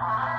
Uh-huh.